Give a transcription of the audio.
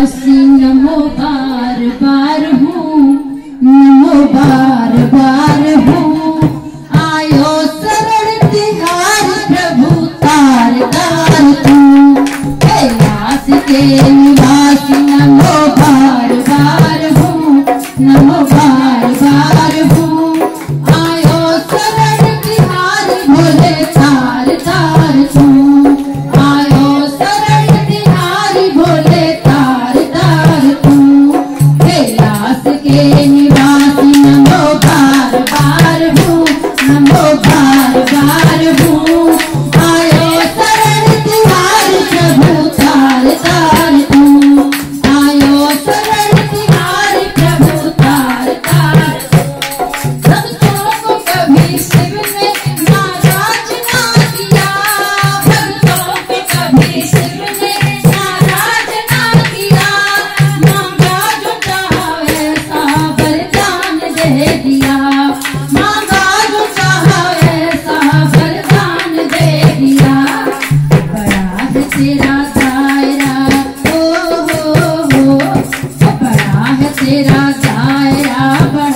नमो बार हूँ। नमो बार हूँ। आयो शरण तिहार प्रभु तार तू कैलाश के निवासी नमो। तेरा जाया बड़ा